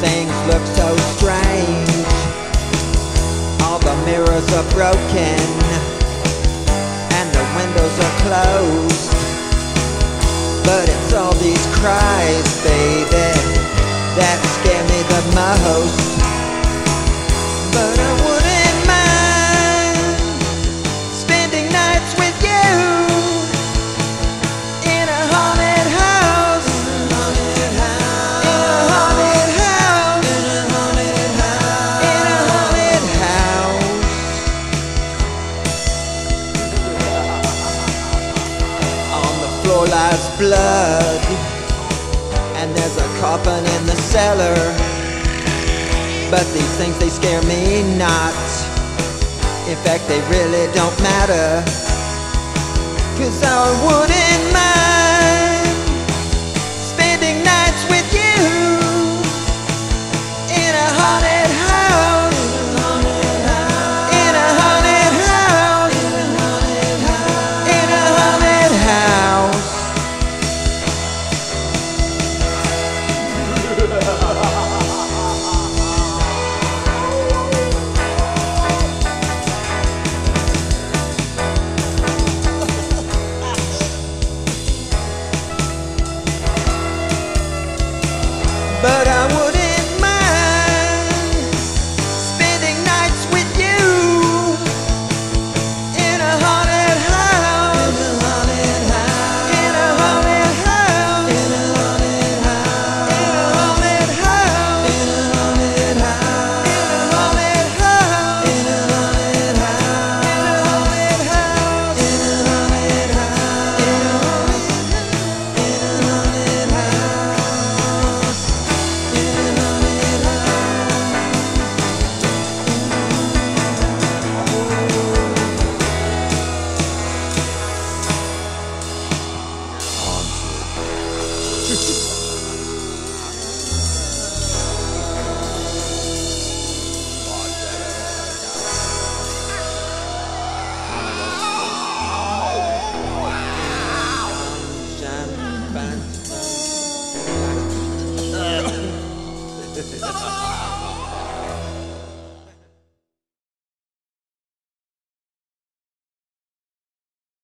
Things look so strange. All the mirrors are broken and the windows are closed. But it's all these cries, baby, that scare me the most. Floor lies blood, and there's a coffin in the cellar. But these things they scare me not. In fact, they really don't matter. Cause I wouldn't But Ha ha ha!